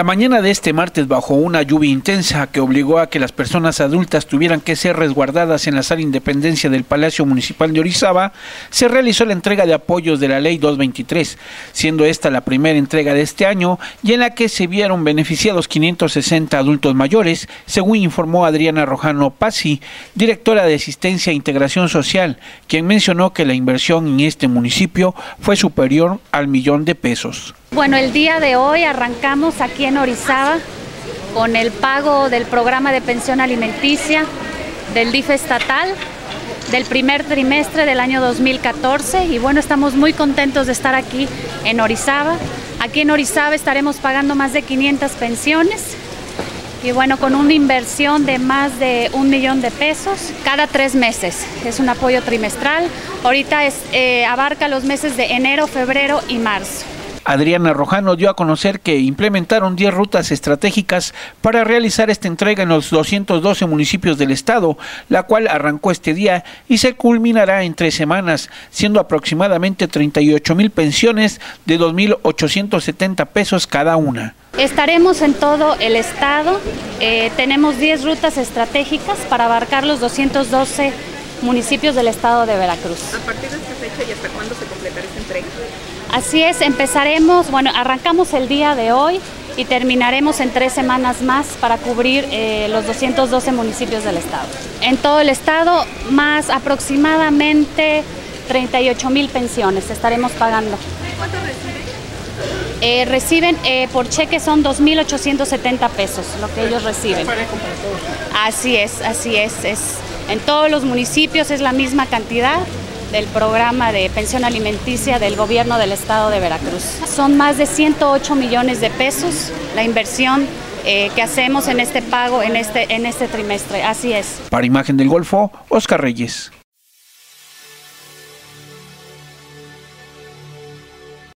La mañana de este martes, bajo una lluvia intensa que obligó a que las personas adultas tuvieran que ser resguardadas en la sala Independencia del Palacio Municipal de Orizaba, se realizó la entrega de apoyos de la Ley 223, siendo esta la primera entrega de este año y en la que se vieron beneficiados 560 adultos mayores, según informó Adriana Rojano Pasi, directora de Asistencia e Integración Social, quien mencionó que la inversión en este municipio fue superior al millón de pesos. Bueno, el día de hoy arrancamos aquí en Orizaba con el pago del programa de pensión alimenticia del DIF estatal del primer trimestre del año 2014 y bueno, estamos muy contentos de estar aquí en Orizaba. Aquí en Orizaba estaremos pagando más de 500 pensiones y bueno, con una inversión de más de un millón de pesos cada tres meses. Es un apoyo trimestral. Ahorita eh, abarca los meses de enero, febrero y marzo. Adriana Rojano dio a conocer que implementaron 10 rutas estratégicas para realizar esta entrega en los 212 municipios del estado, la cual arrancó este día y se culminará en tres semanas, siendo aproximadamente 38 mil pensiones de 2.870 pesos cada una. Estaremos en todo el estado, eh, tenemos 10 rutas estratégicas para abarcar los 212 municipios del estado de Veracruz. ¿A partir de esta fecha y hasta cuándo se completará esta entrega? Así es, empezaremos, bueno, arrancamos el día de hoy y terminaremos en tres semanas más para cubrir eh, los 212 municipios del estado. En todo el estado, más aproximadamente 38 mil pensiones estaremos pagando. ¿Cuánto? Eh, reciben eh, por cheque son 2.870 pesos lo que ellos reciben. Así es, así es, es. En todos los municipios es la misma cantidad del programa de pensión alimenticia del gobierno del estado de Veracruz. Son más de 108 millones de pesos la inversión eh, que hacemos en este pago en este, en este trimestre. Así es. Para Imagen del Golfo, Oscar Reyes.